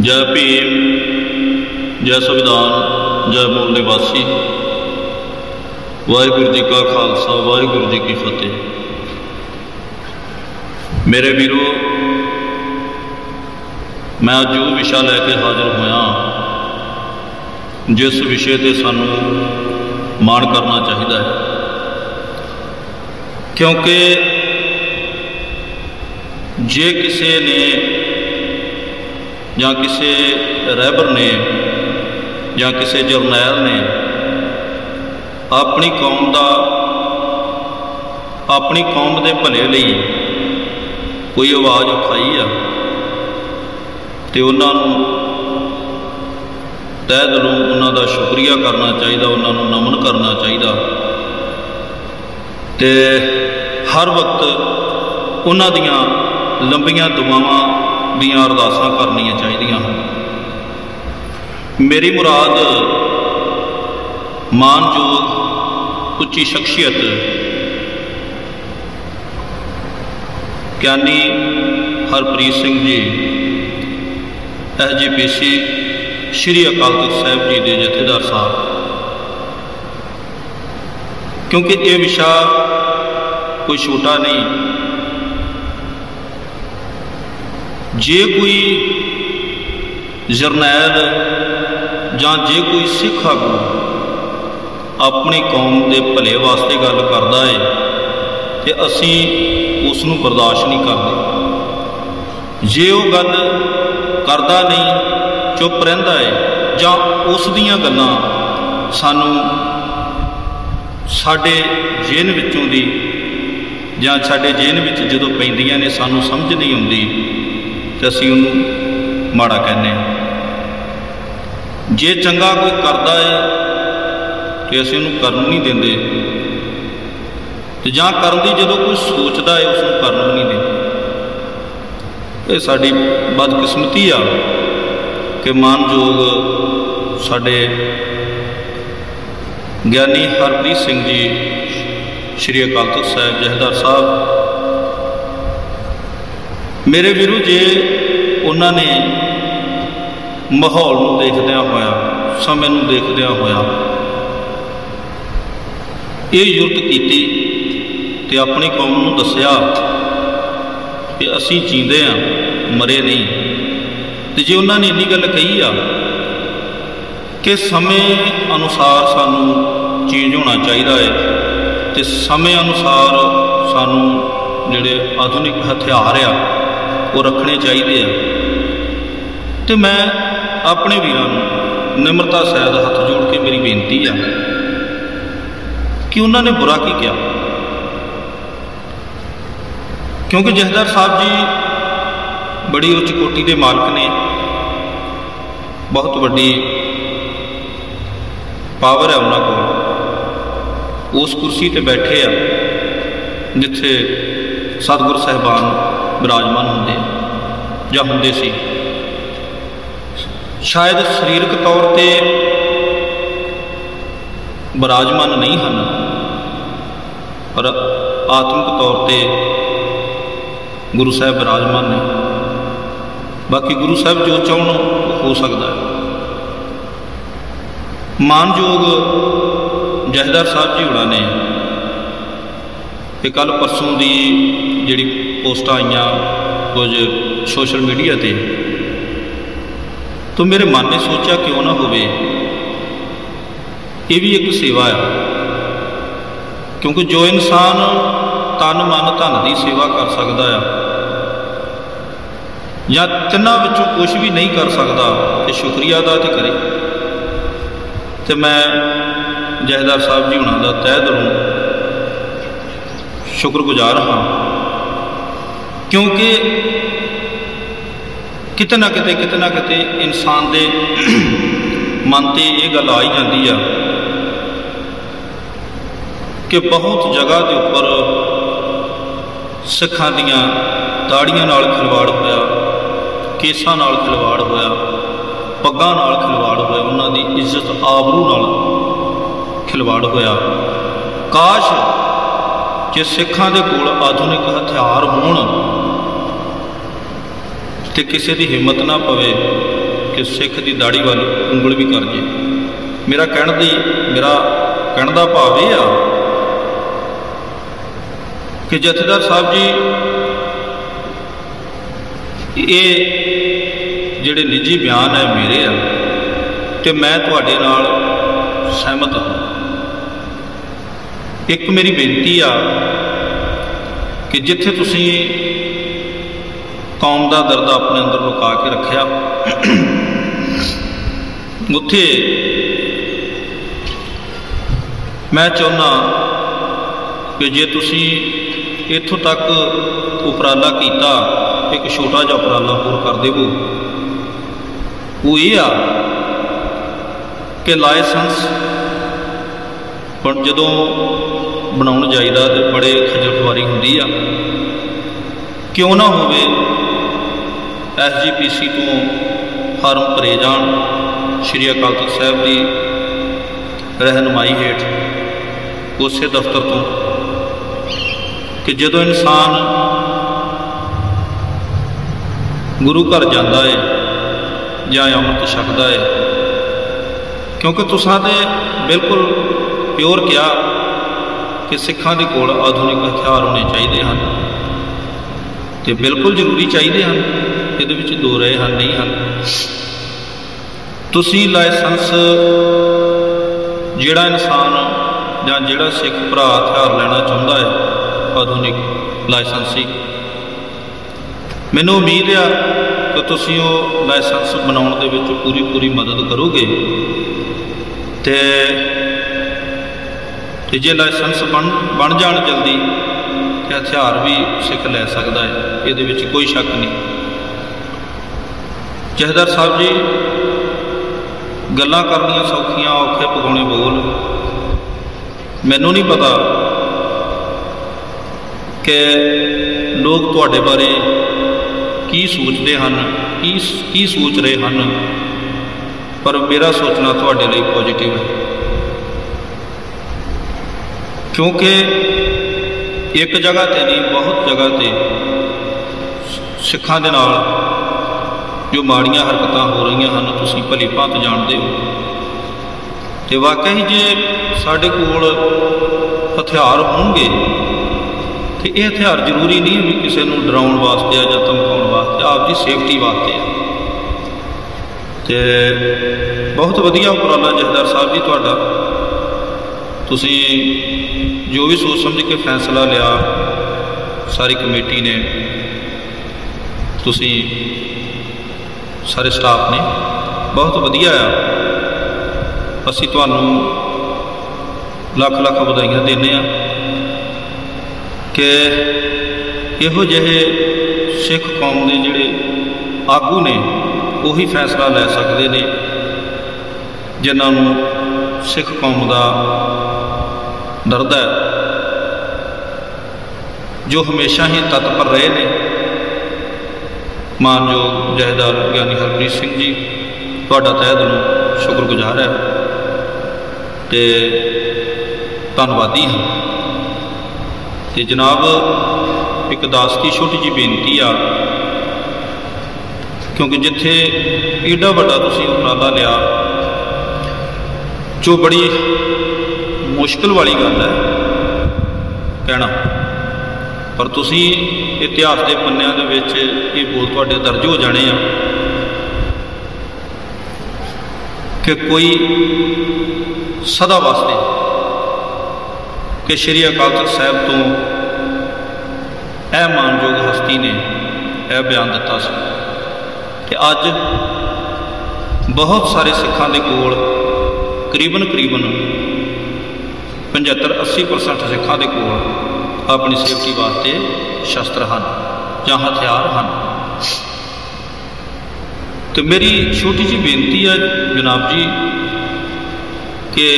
ਜੈ ਭੀਮ, ਜੈ ਸੰਵਿਧਾਨ, ਜੈ ਮੂਲ ਨਿਵਾਸੀ। ਵਾਹਿਗੁਰੂ ਜੀ ਕਾ ਖਾਲਸਾ, ਵਾਹਿਗੁਰੂ ਜੀ ਕੀ ਫਤਿਹ। ਮੇਰੇ ਵੀਰੋ, ਮੈਂ ਅੱਜ ਉਹ ਵਿਸ਼ਾ ਲੈ ਕੇ ਹਾਜ਼ਰ ਹੋਇਆ, ਜਿਸ ਵਿਸ਼ੇ ਤੇ ਸਾਨੂੰ ਮਾਣ ਕਰਨਾ ਚਾਹੀਦਾ ਹੈ। ਕਿਉਂਕਿ ਜੇ ਕਿਸੇ ਨੇ ਜਾਂ ਕਿਸੇ ਰਹਿਬਰ ਨੇ ਜਾਂ ਕਿਸੇ ਜਰਨੈਲ ਨੇ ਆਪਣੀ ਕੌਮ ਦਾ, ਆਪਣੀ ਕੌਮ ਦੇ ਭਲੇ ਲਈ ਕੋਈ ਆਵਾਜ਼ ਉਠਾਈ ਆ ਤੇ ਉਹਨਾਂ ਨੂੰ ਤਹਿ ਦਿਲੋਂ ਉਹਨਾਂ ਦਾ ਸ਼ੁਕਰੀਆ ਕਰਨਾ ਚਾਹੀਦਾ, ਉਹਨਾਂ ਨੂੰ ਨਮਨ ਕਰਨਾ ਚਾਹੀਦਾ। ਤੇ ਹਰ ਵਕਤ ਉਹਨਾਂ ਦੀਆਂ ਲੰਬੀਆਂ ਦੁਆਵਾਂ ਦੀਆਂ ਅਰਦਾਸਾਂ ਕਰਨੀਆਂ ਚਾਹੀਦੀਆਂ ਹਨ। ਮੇਰੀ ਮੁਰਾਦ ਮਾਨਯੋਗ ਉੱਚੀ ਸ਼ਖਸੀਅਤ ਗਿਆਨੀ ਹਰਪ੍ਰੀਤ ਸਿੰਘ ਜੀ, ਐਸਜੀਪੀਸੀ ਸ਼੍ਰੀ ਅਕਾਲ ਤਖਤ ਸਾਹਿਬ ਜੀ ਦੇ ਜਥੇਦਾਰ ਸਾਹਿਬ। ਕਿਉਂਕਿ ਇਹ ਵਿਸ਼ਾ ਕੋਈ ਛੋਟਾ ਨਹੀਂ ਜੇ ਕੋਈ ਜਰਨੈਲ ਜਾਂ ਜੇ ਕੋਈ ਸਿੱਖ ਆਗੂ ਆਪਣੀ ਕੌਮ ਦੇ ਭਲੇ ਵਾਸਤੇ ਗੱਲ ਕਰਦਾ ਹੈ ਤੇ ਅਸੀਂ ਉਸ ਨੂੰ ਬਰਦਾਸ਼ਤ ਨਹੀਂ ਕਰਦੇ। ਜੇ ਉਹ ਗੱਲ ਕਰਦਾ ਨਹੀਂ, ਚੁੱਪ ਰਹਿੰਦਾ ਹੈ ਜਾਂ ਉਸ ਦੀਆਂ ਗੱਲਾਂ ਸਾਨੂੰ ਸਾਡੇ ਜੇਨ ਵਿੱਚੋਂ ਦੀ ਜਾਂ ਸਾਡੇ ਜੇਨ ਵਿੱਚ ਜਦੋਂ ਪੈਂਦੀਆਂ ਨੇ ਸਾਨੂੰ ਸਮਝ ਨਹੀਂ ਆਉਂਦੀ ਤੇ ਅਸੀਂ ਉਹਨੂੰ ਮਾੜਾ ਕਹਿੰਦੇ ਹਾਂ। ਜੇ ਚੰਗਾ ਕੋਈ ਕਰਦਾ ਹੈ ਤੇ ਅਸੀਂ ਉਹਨੂੰ ਕਰਨ ਨਹੀਂ ਦਿੰਦੇ। ਤੇ ਜਾਂ ਕਰਨ ਦੀ ਜਦੋਂ ਕੋਈ ਸੋਚਦਾ ਹੈ ਉਸ ਨੂੰ ਕਰਨ ਨਹੀਂ ਦਿੰਦੇ। ਇਹ ਸਾਡੀ ਬਦਕਿਸਮਤੀ ਆ ਕਿ ਮਾਨਯੋਗ ਸਾਡੇ ਗਿਆਨੀ ਹਰਪ੍ਰੀਤ ਸਿੰਘ ਜੀ, ਸ਼੍ਰੀ ਅਕਾਲ ਤਖਤ ਸਾਹਿਬ ਜਹਦਾਰ ਸਾਹਿਬ ਮੇਰੇ ਵੀਰੂ, ਜੇ ਉਹਨਾਂ ਨੇ ਮਾਹੌਲ ਨੂੰ ਦੇਖਦਿਆਂ ਹੋਇਆ, ਸਮੇਂ ਨੂੰ ਦੇਖਦਿਆਂ ਹੋਇਆ, ਇਹ ਯੁਰਤ ਕੀਤੀ ਤੇ ਆਪਣੀ ਕੌਮ ਨੂੰ ਦੱਸਿਆ ਕਿ ਅਸੀਂ ਜੀਂਦੇ ਆ, ਮਰੇ ਨਹੀਂ। ਤੇ ਜੇ ਉਹਨਾਂ ਨੇ ਇੰਨੀ ਗੱਲ ਕਹੀ ਆ ਕਿ ਸਮੇਂ ਅਨੁਸਾਰ ਸਾਨੂੰ ਚੇਂਜ ਹੋਣਾ ਚਾਹੀਦਾ ਹੈ ਤੇ ਸਮੇਂ ਅਨੁਸਾਰ ਸਾਨੂੰ ਜਿਹੜੇ ਆਧੁਨਿਕ ਹਥਿਆਰ ਆ ਉਹ ਰੱਖਣੇ ਚਾਹੀਦੇ ਆ। ਤੇ ਮੈਂ ਆਪਣੇ ਵੀਰਾਂ ਨੂੰ ਨਿਮਰਤਾ ਸਹਿਤ ਹੱਥ ਜੋੜ ਕੇ ਮੇਰੀ ਬੇਨਤੀ ਆ ਕਿ ਉਹਨਾਂ ਨੇ ਬੁਰਾ ਕੀ ਕਿਹਾ? ਕਿਉਂਕਿ ਜਹਦਰ ਸਾਹਿਬ ਜੀ ਬੜੀ ਉੱਚ ਕੋਟੀ ਦੇ ਮਾਲਕ ਨੇ। ਬਹੁਤ ਵੱਡੀ ਪਾਵਰ ਹੈ ਉਹਨਾਂ ਕੋਲ। ਉਸ ਕੁਰਸੀ ਤੇ ਬੈਠੇ ਆ ਜਿੱਥੇ ਸਤਿਗੁਰ ਸਾਹਿਬਾਨ ਬਿਰਾਜਮਾਨ ਹੁੰਦੇ। ਜਾਂ ਹੁੰਦੇ ਸੀ। ਸ਼ਾਇਦ ਸਰੀਰਕ ਤੌਰ ਤੇ ਬਿਰਾਜਮਾਨ ਨਹੀਂ ਹਨ, ਪਰ ਆਤਮਿਕ ਤੌਰ ਤੇ ਗੁਰੂ ਸਾਹਿਬ ਬਿਰਾਜਮਾਨ ਨੇ। ਬਾਕੀ ਗੁਰੂ ਸਾਹਿਬ ਜੋ ਚਾਹਣ ਹੋ ਸਕਦਾ ਹੈ। ਮਾਨਯੋਗ ਜਹਦਾਰ ਸਾਹਿਬ ਜੀ ਹੁਣਾਂ ਨੇ ਤੇ ਕੱਲ ਪਰਸੋਂ ਦੀ ਜਿਹੜੀ ਪੋਸਟਾਂ ਆਈਆਂ ਕੁਝ ਸੋਸ਼ਲ ਮੀਡੀਆ ਤੇ। ਤਾਂ ਮੇਰੇ ਮਨ ਨੇ ਸੋਚਿਆ ਕਿਉਂ ਨਾ ਹੋਵੇ। ਇਹ ਵੀ ਇੱਕ ਸੇਵਾ ਹੈ ਕਿਉਂਕਿ ਜੋ ਇਨਸਾਨ ਤਨ ਮਨ ਧਨ ਦੀ ਸੇਵਾ ਕਰ ਸਕਦਾ ਆ, ਜਾਂ ਤਿੰਨਾਂ ਵਿੱਚੋਂ ਕੁਝ ਵੀ ਨਹੀਂ ਕਰ ਸਕਦਾ, ਤੇ ਸ਼ੁਕਰੀਆ ਅਦਾ ਤੇ ਕਰੇ। ਤੇ ਮੈਂ ਜਹਦਾਰ ਸਾਹਿਬ ਜੀ ਹੁਣਾਂ ਦਾ ਤਹਿ ਦਿਲੋਂ ਸ਼ੁਕਰਗੁਜ਼ਾਰ ਹਾਂ। ਕਿਉਂਕਿ ਕਿਤੇ ਨਾ ਕਿਤੇ ਕਿਤੇ ਨਾ ਕਿਤੇ ਇਨਸਾਨ ਦੇ ਮਨ ਤੇ ਇਹ ਗੱਲ ਆਈ ਜਾਂਦੀ ਆ ਕਿ ਬਹੁਤ ਜਗ੍ਹਾ ਦੇ ਉੱਪਰ ਸਿੱਖਾਂ ਦੀਆਂ ਦਾੜੀਆਂ ਨਾਲ ਖਿਲਵਾੜ ਹੋਇਆ, ਕੇਸਾਂ ਨਾਲ ਖਿਲਵਾੜ ਹੋਇਆ, ਪੱਗਾਂ ਨਾਲ ਖਿਲਵਾੜ ਹੋਇਆ, ਉਹਨਾਂ ਦੀ ਇੱਜ਼ਤ ਆਬਰੂ ਨਾਲ ਖਿਲਵਾੜ ਹੋਇਆ। ਕਾਸ਼ ਜੇ ਸਿੱਖਾਂ ਦੇ ਕੋਲ ਆਧੁਨਿਕ ਹਥਿਆਰ ਹੋਣ ਤੇ ਕਿਸੇ ਦੀ ਹਿੰਮਤ ਨਾ ਪਵੇ ਕਿ ਸਿੱਖ ਦੀ ਦਾੜੀ ਵੱਲ ਉਂਗਲ ਵੀ ਕਰ ਜੇ। ਮੇਰਾ ਕਹਿਣ ਦੀ, ਮੇਰਾ ਕਹਿਣ ਦਾ ਭਾਵ ਇਹ ਆ ਕਿ ਜਥੇਦਾਰ ਸਾਹਿਬ ਜੀ, ਇਹ ਜਿਹੜੇ ਨਿੱਜੀ ਬਿਆਨ ਹੈ ਮੇਰੇ ਆ, ਤੇ ਮੈਂ ਤੁਹਾਡੇ ਨਾਲ ਸਹਿਮਤ ਹਾਂ। ਇੱਕ ਮੇਰੀ ਬੇਨਤੀ ਆ ਕਿ ਜਿੱਥੇ ਤੁਸੀਂ ਕੌਮ ਦਾ ਦਰਦ ਆਪਣੇ ਅੰਦਰ ਲੁਕਾ ਕੇ ਰੱਖਿਆ। ਉੱਥੇ ਮੈਂ ਚਾਹੁੰਦਾ ਕਿ ਜੇ ਤੁਸੀਂ ਇੱਥੋਂ ਤੱਕ ਉਪਰਾਲਾ ਕੀਤਾ, ਇੱਕ ਛੋਟਾ ਜਿਹਾ ਉਪਰਾਲਾ ਹੋਰ ਕਰ ਦੇਵੋ। ਉਹ ਇਹ ਆ ਕਿ ਲਾਇਸੈਂਸ ਪਰ ਜਦੋਂ ਬਣਾਉਣ ਜਾਈਦਾ ਤੇ ਬੜੇ ਖੱਜਲ ਖੁਆਰੀ ਹੁੰਦੀ ਆ। ਕਿਉਂ ਨਾ ਹੋਵੇ ਐਸਜੀਪੀਸੀ ਤੋਂ ਫਾਰਮ ਭਰੇ ਜਾਣ। ਸ਼੍ਰੀ ਅਕਾਲ ਤਖਤ ਸਾਹਿਬ ਦੀ ਰਹਿਨਮਾਈ ਹੇਠ ਉਸੇ ਦਫ਼ਤਰ ਤੋਂ ਕਿ ਜਦੋਂ ਇਨਸਾਨ ਗੁਰੂ ਘਰ ਜਾਂਦਾ ਹੈ ਜਾਂ ਅੰਮ੍ਰਿਤ ਛਕਦਾ ਹੈ ਕਿਉਂਕਿ ਤੁਸਾਂ ਨੇ ਬਿਲਕੁਲ ਪਿਓਰ ਕਿਹਾ ਕਿ ਸਿੱਖਾਂ ਦੇ ਕੋਲ ਆਧੁਨਿਕ ਹਥਿਆਰ ਹੋਣੇ ਚਾਹੀਦੇ ਹਨ। ਤੇ ਬਿਲਕੁਲ ਜ਼ਰੂਰੀ ਚਾਹੀਦੇ ਹਨ, ਇਹਦੇ ਵਿੱਚ ਦੋ ਰਹੇ ਹਨ, ਨਹੀਂ ਹਨ। ਤੁਸੀਂ ਲਾਇਸੈਂਸ ਜਿਹੜਾ ਇਨਸਾਨ ਜਾਂ ਜਿਹੜਾ ਸਿੱਖ ਭਰਾ ਹਥਿਆਰ ਲੈਣਾ ਚਾਹੁੰਦਾ ਹੈ, ਆਧੁਨਿਕ ਲਾਇਸੈਂਸੀ। ਮੈਨੂੰ ਉਮੀਦ ਆ ਕਿ ਤੁਸੀਂ ਉਹ ਲਾਇਸੈਂਸ ਬਣਾਉਣ ਦੇ ਵਿੱਚ ਪੂਰੀ ਪੂਰੀ ਮਦਦ ਕਰੋਗੇ। ਤੇ ਤੇ ਜੇ ਲਾਇਸੈਂਸ ਬਣ ਬਣ ਜਾਣ ਜਲਦੀ ਤੇ ਹਥਿਆਰ ਵੀ ਸਿੱਖ ਲੈ ਸਕਦਾ ਹੈ, ਇਹਦੇ ਵਿੱਚ ਕੋਈ ਸ਼ੱਕ ਨਹੀਂ। ਜਹਦਰ ਸਾਹਿਬ ਜੀ, ਗੱਲਾਂ ਕਰਨੀਆਂ ਸੌਖੀਆਂ, ਔਖੇ ਪਗਾਉਣੇ ਬੋਲ। ਮੈਨੂੰ ਨਹੀਂ ਪਤਾ ਕਿ ਲੋਕ ਤੁਹਾਡੇ ਬਾਰੇ ਕੀ ਸੋਚਦੇ ਹਨ, ਕੀ ਕੀ ਸੋਚ ਰਹੇ ਹਨ, ਪਰ ਮੇਰਾ ਸੋਚਣਾ ਤੁਹਾਡੇ ਲਈ ਪੋਜ਼ਿਟਿਵ ਹੈ। ਕਿਉਂਕਿ ਇੱਕ ਜਗ੍ਹਾ ਤੇ ਨਹੀਂ, ਬਹੁਤ ਜਗ੍ਹਾ ਤੇ ਸਿੱਖਾਂ ਦੇ ਨਾਲ ਜੋ ਮਾੜੀਆਂ ਹਰਕਤਾਂ ਹੋ ਰਹੀਆਂ ਹਨ, ਤੁਸੀਂ ਭਲੀ ਭਾਂਤ ਜਾਣਦੇ ਹੋ। ਤੇ ਵਾਕਈ ਜੇ ਸਾਡੇ ਕੋਲ ਹਥਿਆਰ ਹੋਣਗੇ, ਤੇ ਇਹ ਹਥਿਆਰ ਜ਼ਰੂਰੀ ਨਹੀਂ ਵੀ ਕਿਸੇ ਨੂੰ ਡਰਾਉਣ ਵਾਸਤੇ ਆ ਜਾਂ ਧਮਕਾਉਣ ਵਾਸਤੇ, ਆਪ ਦੀ ਸੇਫਟੀ ਵਾਸਤੇ ਆ। ਤੇ ਬਹੁਤ ਵਧੀਆ ਉਪਰਾਲਾ ਜਹਦਾਰ ਸਾਹਿਬ ਜੀ ਤੁਹਾਡਾ। ਤੁਸੀਂ ਜੋ ਵੀ ਸੋਚ ਸਮਝ ਕੇ ਫੈਸਲਾ ਲਿਆ, ਸਾਰੀ ਕਮੇਟੀ ਨੇ, ਤੁਸੀਂ ਸਾਰੇ ਸਟਾਫ ਨੇ, ਬਹੁਤ ਵਧੀਆ ਆ। ਅਸੀਂ ਤੁਹਾਨੂੰ ਲੱਖ ਲੱਖ ਵਧਾਈਆਂ ਦਿੰਦੇ ਆ ਕਿ ਇਹੋ ਜਿਹੇ ਸਿੱਖ ਕੌਮ ਦੇ ਜਿਹੜੇ ਆਗੂ ਨੇ, ਉਹੀ ਫੈਸਲਾ ਲੈ ਸਕਦੇ ਨੇ, ਜਿਨ੍ਹਾਂ ਨੂੰ ਸਿੱਖ ਕੌਮ ਦਾ ਦਰਦ ਜੋ ਹਮੇਸ਼ਾ ਹੀ ਤਤਪਰ ਰਹੇ ਨੇ। ਮਾਨਯੋਗ ਜਹਦਾਰ ਗਿਆਨੀ ਹਰਪ੍ਰੀਤ ਸਿੰਘ ਜੀ, ਤੁਹਾਡਾ ਤਹਿ ਦਿਲੋਂ ਸ਼ੁਕਰਗੁਜ਼ਾਰ ਹੈ ਤੇ ਧੰਨਵਾਦੀ ਹਾਂ। ਤੇ ਜਨਾਬ, ਇੱਕ ਦਾਸ ਦੀ ਛੋਟੀ ਜੀ ਬੇਨਤੀ ਆ, ਕਿਉਂਕਿ ਜਿੱਥੇ ਏਡਾ ਵੱਡਾ ਤੁਸੀਂ ਉਪਰਾਲਾ ਲਿਆ, ਜੋ ਬੜੀ ਮੁਸ਼ਕਲ ਵਾਲੀ ਗੱਲ ਹੈ। ਕਹਿਣਾ, ਪਰ ਤੁਸੀਂ ਇਤਿਹਾਸ ਦੇ ਪੰਨਿਆਂ ਦੇ ਵਿੱਚ ਇਹ ਬੋਲ ਤੁਹਾਡੇ ਦਰਜ ਹੋ ਜਾਣੇ ਆ ਕਿ ਕੋਈ ਸਦਾ ਵਾਸਤੇ ਕਿ ਸ਼੍ਰੀ ਅਕਾਲ ਤਖਤ ਸਾਹਿਬ ਤੋਂ ਇਹ ਮਾਨਯੋਗ ਹਸਤੀ ਨੇ ਇਹ ਬਿਆਨ ਦਿੱਤਾ ਸੀ ਕਿ ਅੱਜ ਬਹੁਤ ਸਾਰੇ ਸਿੱਖਾਂ ਦੇ ਕੋਲ ਕਰੀਬਨ ਕਰੀਬਨ 75 80% ਸਿੱਖਾਂ ਦੇ ਕੋਲ ਆਪਣੀ ਸੇਫਟੀ ਵਾਸਤੇ ਸ਼ਸਤਰ ਹਨ ਜਾਂ ਹਥਿਆਰ ਹਨ। ਤੇ ਮੇਰੀ ਛੋਟੀ ਜੀ ਬੇਨਤੀ ਹੈ ਜਨਾਬ ਜੀ ਕਿ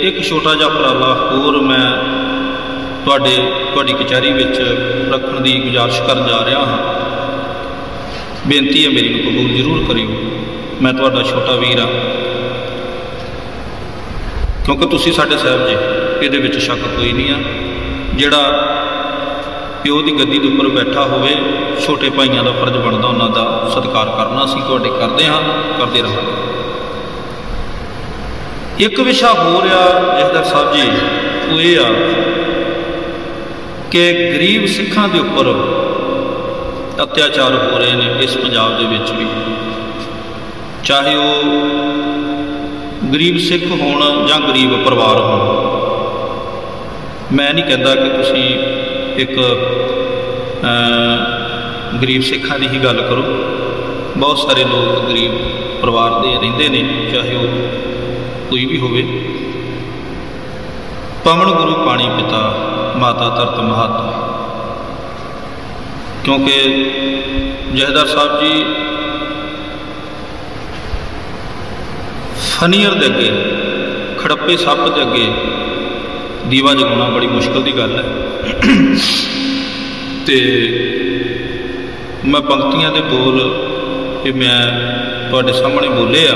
ਇੱਕ ਛੋਟਾ ਜਿਹਾ ਉਪਰਾਲਾ ਹੋਰ ਮੈਂ ਤੁਹਾਡੇ, ਤੁਹਾਡੀ ਕਚਹਿਰੀ ਵਿੱਚ ਰੱਖਣ ਦੀ ਗੁਜ਼ਾਰਿਸ਼ ਕਰਨ ਜਾ ਰਿਹਾ ਹਾਂ। ਬੇਨਤੀ ਹੈ ਮੇਰੀ ਨੂੰ ਕਬੂਲ ਜ਼ਰੂਰ ਕਰਿਓ। ਮੈਂ ਤੁਹਾਡਾ ਛੋਟਾ ਵੀਰ ਹਾਂ। ਕਿਉਂਕਿ ਤੁਸੀਂ ਸਾਡੇ ਸਾਹਿਬ ਜੀ ਇਹਦੇ ਵਿੱਚ ਸ਼ੱਕ ਕੋਈ ਨਹੀਂ ਆ। ਜਿਹੜਾ ਪਿਓ ਦੀ ਗੱਦੀ ਦੇ ਉੱਪਰ ਬੈਠਾ ਹੋਵੇ, ਛੋਟੇ ਭਾਈਆਂ ਦਾ ਫਰਜ਼ ਬਣਦਾ ਉਹਨਾਂ ਦਾ ਸਤਿਕਾਰ ਕਰਨਾ। ਅਸੀਂ ਤੁਹਾਡੇ ਕਰਦੇ ਹਾਂ, ਕਰਦੇ ਰਹਾਂਗੇ। ਇੱਕ ਵਿਸ਼ਾ ਹੋਰ ਆ ਜਹਦਰ ਸਾਹਿਬ ਜੀ, ਉਹ ਇਹ ਆ ਕਿ ਗਰੀਬ ਸਿੱਖਾਂ ਦੇ ਉੱਪਰ ਅਤਿਆਚਾਰ ਹੋ ਰਹੇ ਨੇ ਇਸ ਪੰਜਾਬ ਦੇ ਵਿੱਚ ਵੀ। ਚਾਹੇ ਉਹ ਗਰੀਬ ਸਿੱਖ ਹੋਣ ਜਾਂ ਗਰੀਬ ਪਰਿਵਾਰ ਹੋਣ। ਮੈਂ ਨਹੀਂ ਕਹਿੰਦਾ ਕਿ ਤੁਸੀਂ ਇੱਕ ਗਰੀਬ ਸਿੱਖਾਂ ਦੀ ਹੀ ਗੱਲ ਕਰੋ। ਬਹੁਤ ਸਾਰੇ ਲੋਕ ਗਰੀਬ ਪਰਿਵਾਰ ਦੇ ਰਹਿੰਦੇ ਨੇ, ਚਾਹੇ ਉਹ ਕੋਈ ਵੀ ਹੋਵੇ। ਪਵਨ ਗੁਰੂ ਪਾਣੀ ਪਿਤਾ, ਮਾਤਾ ਤਰਤ ਮਹਤ ਕਿਉਂਕਿ ਜਹਦਰ ਸਾਹਿਬ ਜੀ ਫਨੀਅਰ ਦੇ ਅੱਗੇ, ਖੜੱਪੇ ਸੱਪ ਦੇ ਅੱਗੇ ਦੀਵਾ ਜਗਾਉਣਾ ਬੜੀ ਮੁਸ਼ਕਲ ਦੀ ਗੱਲ ਹੈ। ਤੇ ਮੈਂ ਪੰਕਤੀਆਂ ਦੇ ਬੋਲ ਕਿ ਮੈਂ ਤੁਹਾਡੇ ਸਾਹਮਣੇ ਬੋਲੇ ਆ।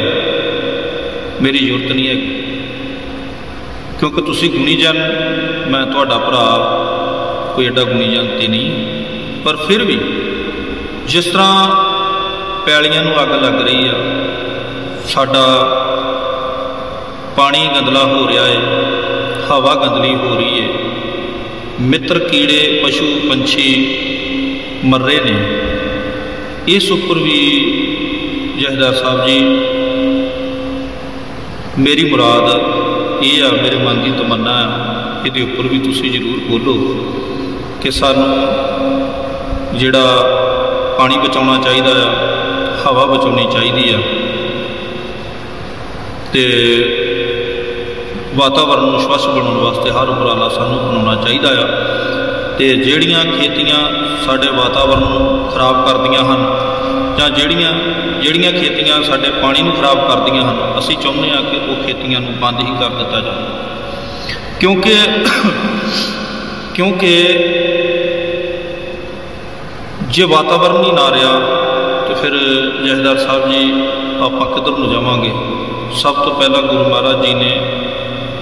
ਮੇਰੀ ਜ਼ਰੂਰਤ ਨਹੀਂ ਹੈ ਕਿਉਂਕਿ ਤੁਸੀਂ ਗੁਣੀ ਜਨ ਮੈਂ ਤੁਹਾਡਾ ਭਰਾ, ਕੋਈ ਐਡਾ ਗੁਣੀ ਜਨ ਤੇ ਨਹੀਂ। ਪਰ ਫਿਰ ਵੀ ਜਿਸ ਤਰ੍ਹਾਂ ਪੈਲੀਆਂ ਨੂੰ ਅੱਗ ਲੱਗ ਰਹੀ ਆ, ਸਾਡਾ ਪਾਣੀ ਗੰਦਲਾ ਹੋ ਰਿਹਾ ਹੈ ਹਵਾ ਗੰਦਲੀ ਹੋ ਰਹੀ ਹੈ ਮਿੱਤਰ ਕੀੜੇ, ਪਸ਼ੂ, ਪੰਛੀ ਮਰ ਰਹੇ ਨੇ। ਇਸ ਉੱਪਰ ਵੀ ਜਹਦਾਰ ਸਾਹਿਬ ਜੀ, ਮੇਰੀ ਮੁਰਾਦ ਇਹ ਆ, ਮੇਰੇ ਮਨ ਦੀ ਤਮੰਨਾ ਹੈ ਇਹਦੇ ਉੱਪਰ ਵੀ ਤੁਸੀਂ ਜ਼ਰੂਰ ਬੋਲੋ ਕਿ ਸਾਨੂੰ ਜਿਹੜਾ ਪਾਣੀ ਬਚਾਉਣਾ ਚਾਹੀਦਾ ਆ, ਹਵਾ ਬਚਾਉਣੀ ਚਾਹੀਦੀ ਆ। ਤੇ ਵਾਤਾਵਰਣ ਨੂੰ, ਸਵੱਛ ਬਣਾਉਣ ਵਾਸਤੇ ਹਰ ਉਪਰਾਲਾ ਸਾਨੂੰ ਬਣਾਉਣਾ ਚਾਹੀਦਾ ਆ। ਤੇ ਜਿਹੜੀਆਂ ਖੇਤੀਆਂ ਸਾਡੇ ਵਾਤਾਵਰਣ ਨੂੰ ਖਰਾਬ ਕਰਦੀਆਂ ਹਨ, ਜਾਂ ਜਿਹੜੀਆਂ ਜਿਹੜੀਆਂ ਖੇਤੀਆਂ ਸਾਡੇ ਪਾਣੀ ਨੂੰ ਖਰਾਬ ਕਰਦੀਆਂ ਹਨ, ਅਸੀਂ ਚਾਹੁੰਦੇ ਹਾਂ ਕਿ ਉਹ ਖੇਤੀਆਂ ਨੂੰ ਬੰਦ ਹੀ ਕਰ ਦਿੱਤਾ ਜਾਵੇ। ਕਿਉਂਕਿ ਕਿਉਂਕਿ ਜੇ ਵਾਤਾਵਰਣ ਹੀ ਨਾ ਰਿਹਾ, ਤੇ ਫਿਰ ਜਹਦਾਰ ਸਾਹਿਬ ਜੀ, ਆਪਾਂ ਕਿੱਧਰ ਨੂੰ ਜਾਵਾਂਗੇ? ਸਭ ਤੋਂ ਪਹਿਲਾਂ ਗੁਰੂ ਮਹਾਰਾਜ ਜੀ ਨੇ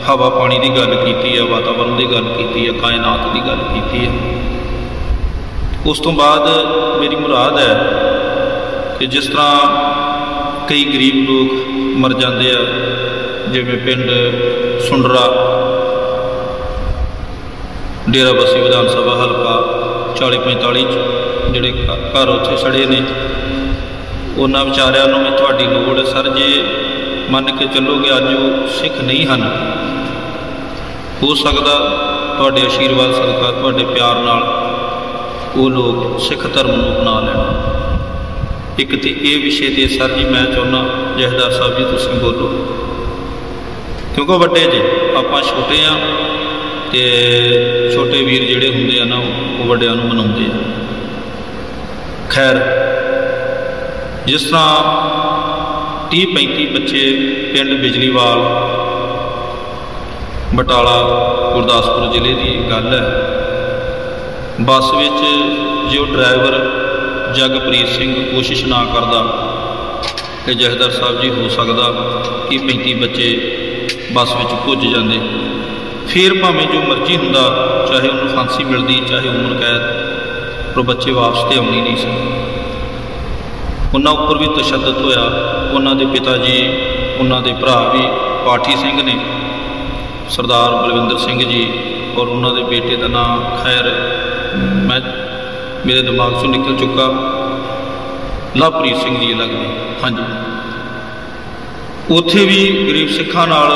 ਹਵਾ ਪਾਣੀ ਦੀ ਗੱਲ ਕੀਤੀ ਹੈ ਵਾਤਾਵਰਣ ਦੀ ਗੱਲ ਕੀਤੀ ਹੈ, ਕਾਇਨਾਤ ਦੀ ਗੱਲ ਕੀਤੀ ਹੈ। ਉਸ ਤੋਂ ਬਾਅਦ ਮੇਰੀ ਮੁਰਾਦ ਹੈ ਕਿ ਜਿਸ ਤਰ੍ਹਾਂ ਕਈ ਗਰੀਬ ਲੋਕ ਮਰ ਜਾਂਦੇ ਆ, ਜਿਵੇਂ ਪਿੰਡ ਸੁੰਡਰਾ, ਡੇਰਾ ਬਸੀ ਵਿਧਾਨ ਸਭਾ ਹਲਕਾ 40 45 ਜਿਹੜੇ ਘਰ ਉੱਥੇ ਸੜੇ ਨੇ। ਉਹਨਾਂ ਵਿਚਾਰਿਆਂ ਨੂੰ ਵੀ ਤੁਹਾਡੀ ਲੋੜ ਸਰ, ਜੇ ਮੰਨ ਕੇ ਚੱਲੋਗੇ ਅੱਜ ਉਹ ਸਿੱਖ ਨਹੀਂ ਹਨ। ਹੋ ਸਕਦਾ ਤੁਹਾਡੇ ਆਸ਼ੀਰਵਾਦ ਸਦਕਾ, ਤੁਹਾਡੇ ਪਿਆਰ ਨਾਲ ਉਹ ਲੋਕ ਸਿੱਖ ਧਰਮ ਨੂੰ ਅਪਣਾ ਲੈਣ। ਇੱਕ ਤੇ ਇਹ ਵਿਸ਼ੇ ਤੇ ਸਰ ਜੀ, ਮੈਂ ਚਾਹੁੰਦਾ ਜਹਦਾਰ ਸਾਹਿਬ ਜੀ, ਤੁਸੀਂ ਬੋਲੋ। ਕਿਉਂਕਿ ਵੱਡੇ ਜੀ, ਆਪਾਂ ਛੋਟੇ ਆ ਤੇ ਛੋਟੇ ਵੀਰ ਜਿਹੜੇ ਹੁੰਦੇ ਆ ਨਾ, ਉਹ ਵੱਡਿਆਂ ਨੂੰ ਮਨਾਉਂਦੇ ਆ। ਖੈਰ, ਜਿਸ ਤਰ੍ਹਾਂ 30 35 ਬੱਚੇ ਪਿੰਡ ਬਿਜਲੀਵਾਲ, ਬਟਾਲਾ, ਗੁਰਦਾਸਪੁਰ ਜ਼ਿਲ੍ਹੇ ਦੀ ਗੱਲ ਹੈ। ਬੱਸ ਵਿੱਚ ਜੋ ਡਰਾਈਵਰ ਜਗਪ੍ਰੀਤ ਸਿੰਘ ਕੋਸ਼ਿਸ਼ ਨਾ ਕਰਦਾ ਕਿ ਜਹਦਰ ਸਾਹਿਬ ਜੀ ਹੋ ਸਕਦਾ ਕਿ 35 ਬੱਚੇ ਬੱਸ ਵਿੱਚ ਪੁੱਜ ਜਾਂਦੇ। ਫਿਰ ਭਾਵੇਂ ਜੋ ਮਰਜ਼ੀ ਹੁੰਦਾ, ਚਾਹੇ ਉਹਨੂੰ ਫਾਂਸੀ ਮਿਲਦੀ, ਚਾਹੇ ਉਮਰ ਕੈਦ, ਪਰ ਬੱਚੇ ਵਾਪਸ ਤੇ ਆਉਣੀ ਨਹੀਂ ਸੀ। ਉਹਨਾਂ ਉੱਪਰ ਵੀ ਤਸ਼ੱਦਦ ਹੋਇਆ। ਉਹਨਾਂ ਦੇ ਪਿਤਾ ਜੀ, ਉਹਨਾਂ ਦੇ ਭਰਾ ਵੀ ਪਾਠੀ ਸਿੰਘ ਨੇ। ਸਰਦਾਰ ਬਲਵਿੰਦਰ ਸਿੰਘ ਜੀ ਔਰ ਉਹਨਾਂ ਦੇ ਬੇਟੇ ਦਾ ਨਾਮ ਖੈਰ ਮੈਂ ਮੇਰੇ ਦਿਮਾਗ ਚੋਂ ਨਿਕਲ ਚੁੱਕਾ। ਲਵਪ੍ਰੀਤ ਸਿੰਘ ਜੀ ਲੱਗਦੇ ਹਾਂਜੀ। ਉੱਥੇ ਵੀ ਗਰੀਬ ਸਿੱਖਾਂ ਨਾਲ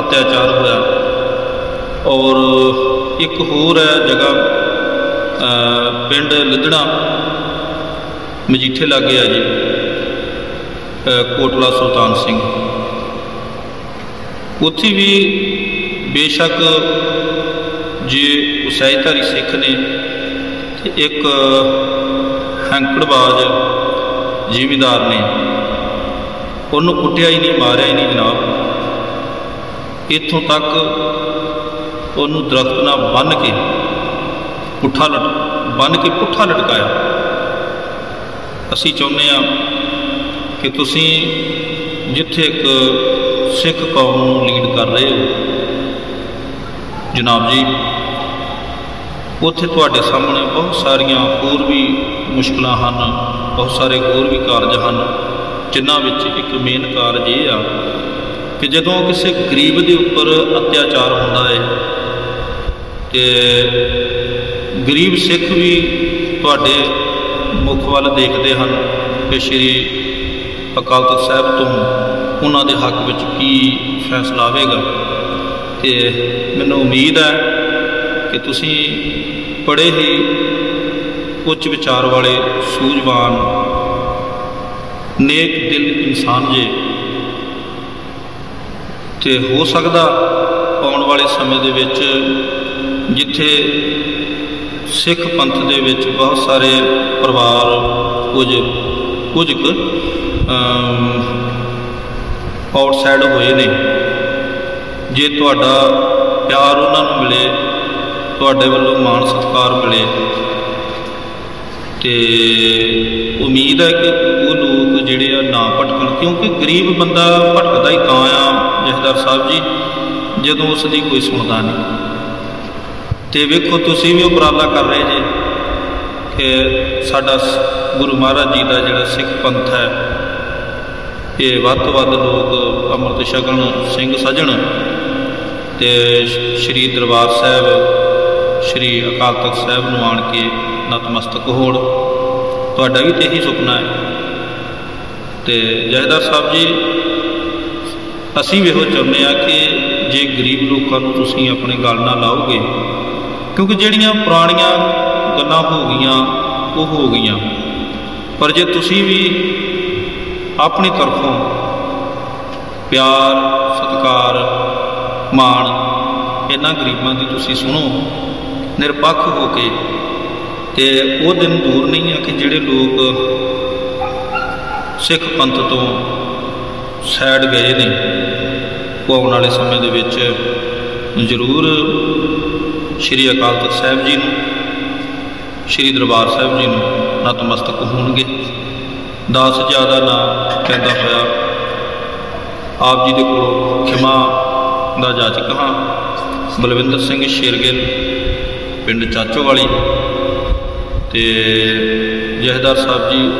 ਅਤਿਆਚਾਰ ਹੋਇਆ। ਔਰ ਇੱਕ ਹੋਰ ਹੈ ਜਗ੍ਹਾ ਪਿੰਡ ਲਿੱਦੜਾ। ਮਜੀਠੇ ਲਾਗੇ ਆ ਜੀ ਕੋਟਲਾ ਸੁਲਤਾਨ ਸਿੰਘ। ਉੱਥੇ ਵੀ ਬੇਸ਼ੱਕ ਜੇ ਉਸਾਇਤਾਰੀ ਸਿੱਖ ਨੇ ਤੇ ਇੱਕ ਹੰਕੜਬਾਜ਼ ਜ਼ਿਮੀਦਾਰ ਨੇ, ਉਹਨੂੰ ਕੁੱਟਿਆ ਹੀ ਨਹੀਂ, ਮਾਰਿਆ ਹੀ ਨਹੀਂ ਜਨਾਬ। ਇੱਥੋਂ ਤੱਕ ਉਹਨੂੰ ਦਰਖਤ ਨਾਲ ਬੰਨ ਕੇ ਪੁੱਠਾ ਲਟ ਬੰਨ ਕੇ ਪੁੱਠਾ ਲਟਕਾਇਆ। ਅਸੀਂ ਚਾਹੁੰਦੇ ਆ ਕਿ ਤੁਸੀਂ ਜਿੱਥੇ ਇੱਕ ਸਿੱਖ ਕੌਮ ਨੂੰ ਲੀਡ ਕਰ ਰਹੇ ਹੋ, ਜਨਾਬ ਜੀ, ਉੱਥੇ ਤੁਹਾਡੇ ਸਾਹਮਣੇ ਬਹੁਤ ਸਾਰੀਆਂ ਹੋਰ ਵੀ ਮੁਸ਼ਕਲਾਂ ਹਨ, ਬਹੁਤ ਸਾਰੇ ਹੋਰ ਵੀ ਕਾਰਜ ਹਨ, ਜਿਨ੍ਹਾਂ ਵਿੱਚ ਇੱਕ ਮੇਨ ਕਾਰਜ ਇਹ ਆ ਕਿ ਜਦੋਂ ਕਿਸੇ ਗਰੀਬ ਦੇ ਉੱਪਰ ਅਤਿਆਚਾਰ ਹੁੰਦਾ ਹੈ ਤੇ ਗਰੀਬ ਸਿੱਖ ਵੀ ਤੁਹਾਡੇ ਮੁੱਖ ਵੱਲ ਦੇਖਦੇ ਹਨ ਕਿ ਸ਼੍ਰੀ ਅਕਾਲ ਤਖਤ ਸਾਹਿਬ ਤੋਂ ਉਹਨਾਂ ਦੇ ਹੱਕ ਵਿੱਚ ਕੀ ਫੈਸਲਾ ਆਵੇਗਾ। ਤੇ ਮੈਨੂੰ ਉਮੀਦ ਹੈ ਕਿ ਤੁਸੀਂ ਬੜੇ ਹੀ ਉੱਚ ਵਿਚਾਰ ਵਾਲੇ, ਸੂਝਵਾਨ, ਨੇਕ ਦਿਲ ਇਨਸਾਨ ਜੇ। ਤੇ ਹੋ ਸਕਦਾ ਆਉਣ ਵਾਲੇ ਸਮੇਂ ਦੇ ਵਿੱਚ ਜਿੱਥੇ ਸਿੱਖ ਪੰਥ ਦੇ ਵਿੱਚ ਬਹੁਤ ਸਾਰੇ ਪਰਿਵਾਰ ਕੁਝ ਕੁਝ ਕੁ ਆਊਟਸਾਈਡ ਹੋਏ ਨੇ। ਜੇ ਤੁਹਾਡਾ ਪਿਆਰ ਉਹਨਾਂ ਨੂੰ ਮਿਲੇ, ਤੁਹਾਡੇ ਵੱਲੋਂ ਮਾਣ ਸਤਿਕਾਰ ਮਿਲੇ, ਤੇ ਉਮੀਦ ਹੈ ਕਿ ਉਹ ਲੋਕ ਜਿਹੜੇ ਆ ਨਾ ਭਟਕਣ, ਕਿਉਂਕਿ ਗਰੀਬ ਬੰਦਾ ਭਟਕਦਾ ਹੀ ਤਾਂ ਆ, ਜਹਦਰ ਸਾਹਿਬ ਜੀ, ਜਦੋਂ ਉਸ ਦੀ ਕੋਈ ਸੁਣਦਾ ਨਹੀਂ। ਤੇ ਵੇਖੋ ਤੁਸੀਂ ਵੀ ਉਪਰਾਲਾ ਕਰ ਰਹੇ ਜੇ ਕਿ ਸਾਡਾ ਗੁਰੂ ਮਹਾਰਾਜ ਜੀ ਦਾ ਜਿਹੜਾ ਸਿੱਖ ਪੰਥ ਹੈ, ਇਹ ਵੱਧ ਤੋਂ ਵੱਧ ਲੋਕ ਅੰਮ੍ਰਿਤ ਛਕਣ, ਸਿੰਘ ਸਜਣ ਤੇ ਸ੍ਰੀ ਦਰਬਾਰ ਸਾਹਿਬ, ਸ੍ਰੀ ਅਕਾਲ ਤਖਤ ਸਾਹਿਬ ਨੂੰ ਆਣ ਕੇ ਨਤਮਸਤਕ ਹੋਣ। ਤੁਹਾਡਾ ਵੀ ਤੇ ਇਹੀ ਸੁਪਨਾ ਹੈ। ਤੇ ਜਹਦਰ ਸਾਹਿਬ ਜੀ, ਅਸੀਂ ਵੀ ਇਹੋ ਚਾਹੁੰਦੇ ਆ ਕਿ ਜੇ ਗਰੀਬ ਲੋਕਾਂ ਨੂੰ ਤੁਸੀਂ ਆਪਣੇ ਗੱਲ ਨਾਲ ਲਾਓਗੇ ਕਿਉਂਕਿ ਜਿਹੜੀਆਂ ਪੁਰਾਣੀਆਂ ਗੱਲਾਂ ਹੋ ਗਈਆਂ, ਉਹ ਹੋ ਗਈਆਂ। ਪਰ ਜੇ ਤੁਸੀਂ ਵੀ ਆਪਣੀ ਤਰਫੋਂ ਪਿਆਰ, ਸਤਿਕਾਰ, ਮਾਣ ਇਹਨਾਂ ਗਰੀਬਾਂ ਦੀ ਤੁਸੀਂ ਸੁਣੋ, ਨਿਰਪੱਖ ਹੋ ਕੇ ਤੇ ਉਹ ਦਿਨ ਦੂਰ ਨਹੀਂ ਆ ਕਿ ਜਿਹੜੇ ਲੋਕ ਸਿੱਖ ਪੰਥ ਤੋਂ ਸਾਈਡ ਗਏ ਨੇ। ਉਹ ਆਉਣ ਵਾਲੇ ਸਮੇਂ ਦੇ ਵਿੱਚ ਜ਼ਰੂਰ ਸ਼੍ਰੀ ਅਕਾਲ ਤਖਤ ਸਾਹਿਬ ਜੀ ਨੂੰ, ਸ਼੍ਰੀ ਦਰਬਾਰ ਸਾਹਿਬ ਜੀ ਨੂੰ ਨਤਮਸਤਕ ਹੋਣਗੇ। ਦਾਸ ਜ਼ਿਆਦਾ ਨਾ ਕਹਿੰਦਾ ਹੋਇਆ, ਆਪ ਜੀ ਦੇ ਕੋਲ ਖਿਮਾ ਦਾ ਜਾਚਕ ਹਾਂ। ਬਲਵਿੰਦਰ ਸਿੰਘ ਸ਼ੇਰਗਿੱਲ, ਪਿੰਡ ਚਾਚੋ ਵਾਲੀ ਤੇ ਜਹਦਾਰ ਸਾਹਿਬ ਜੀ,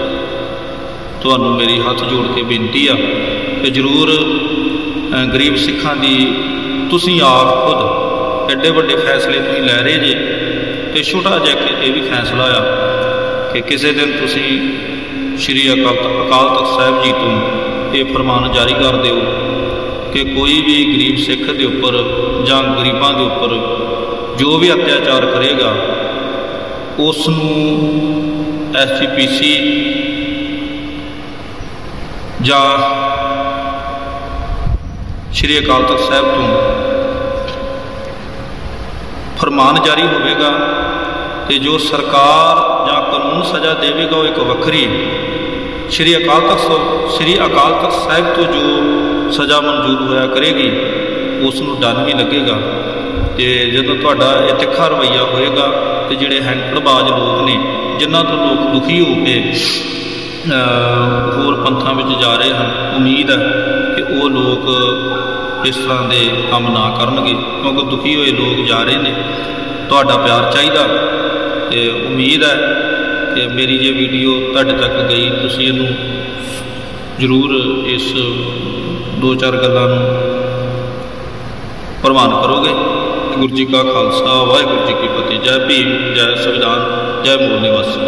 ਤੁਹਾਨੂੰ ਮੇਰੀ ਹੱਥ ਜੋੜ ਕੇ ਬੇਨਤੀ ਆ ਕਿ ਜਰੂਰ ਗਰੀਬ ਸਿੱਖਾਂ ਦੀ ਤੁਸੀਂ ਆਪ ਖੁਦ ਐਡੇ ਵੱਡੇ ਫੈਸਲੇ ਤੁਸੀਂ ਲੈ ਰਹੇ ਜੇ ਤੇ ਛੋਟਾ ਜਿਹਾ ਕਿ ਇਹ ਵੀ ਫੈਸਲਾ ਆ ਕਿ ਕਿਸੇ ਦਿਨ ਤੁਸੀਂ ਸ਼੍ਰੀ ਅਕਾਲ ਅਕਾਲ ਤਖਤ ਸਾਹਿਬ ਜੀ ਤੋਂ ਇਹ ਫਰਮਾਨ ਜਾਰੀ ਕਰ ਦਿਓ ਕਿ ਕੋਈ ਵੀ ਗਰੀਬ ਸਿੱਖ ਦੇ ਉੱਪਰ ਜਾਂ ਗਰੀਬਾਂ ਦੇ ਉੱਪਰ ਜੋ ਵੀ ਅਤਿਆਚਾਰ ਕਰੇਗਾ ਉਸ ਨੂੰ ਐਸਜੀਪੀਸੀ ਜਾਂ ਸ਼੍ਰੀ ਅਕਾਲ ਤਖਤ ਸਾਹਿਬ ਤੋਂ ਫਰਮਾਨ ਜਾਰੀ ਹੋਵੇਗਾ ਤੇ ਜੋ ਸਰਕਾਰ ਜਾਂ ਕਾਨੂੰਨ ਸਜ਼ਾ ਦੇਵੇਗਾ ਉਹ ਇੱਕ ਵੱਖਰੀ ਸ਼੍ਰੀ ਅਕਾਲ ਤਖਤ ਸ਼੍ਰੀ ਅਕਾਲ ਤਖਤ ਸਾਹਿਬ ਤੋਂ ਜੋ ਸਜ਼ਾ ਮਨਜ਼ੂਰ ਹੋਇਆ ਕਰੇਗੀ ਉਸ ਨੂੰ ਡਰ ਵੀ ਲੱਗੇਗਾ ਤੇ ਜਦੋਂ ਤੁਹਾਡਾ ਇਹ ਤਿੱਖਾ ਰਵਈਆ ਹੋਏਗਾ ਤੇ ਜਿਹੜੇ ਹੈਂਕੜਬਾਜ਼ ਲੋਕ ਨੇ, ਜਿਨ੍ਹਾਂ ਤੋਂ ਲੋਕ ਦੁਖੀ ਹੋ ਕੇ ਹੋਰ ਪੰਥਾਂ ਵਿੱਚ ਜਾ ਰਹੇ ਹਨ, ਉਮੀਦ ਹੈ ਕਿ ਉਹ ਲੋਕ ਇਸ ਤਰ੍ਹਾਂ ਦੇ ਕੰਮ ਨਾ ਕਰਨਗੇ, ਕਿਉਂਕਿ ਦੁਖੀ ਹੋਏ ਲੋਕ ਜਾ ਰਹੇ ਨੇ। ਤੁਹਾਡਾ ਪਿਆਰ ਚਾਹੀਦਾ ਤੇ ਉਮੀਦ ਹੈ ਕਿ ਮੇਰੀ ਜੇ ਵੀਡੀਓ ਤੁਹਾਡੇ ਤੱਕ ਗਈ, ਤੁਸੀਂ ਇਹਨੂੰ ਜ਼ਰੂਰ ਇਸ ਦੋ ਚਾਰ ਗੱਲਾਂ ਨੂੰ ਪ੍ਰਵਾਨ ਕਰੋਗੇ। ਗੁਰੂ ਜੀ ਕਾ ਖਾਲਸਾ, ਵਾਹਿਗੁਰੂ ਜੀ ਕੀ ਫਤਿਹ। ਜੈ ਭੀਮ, ਜੈ ਸੰਵਿਧਾਨ, ਜੈ ਮੂਲ ਨਿਵਾਸੀ।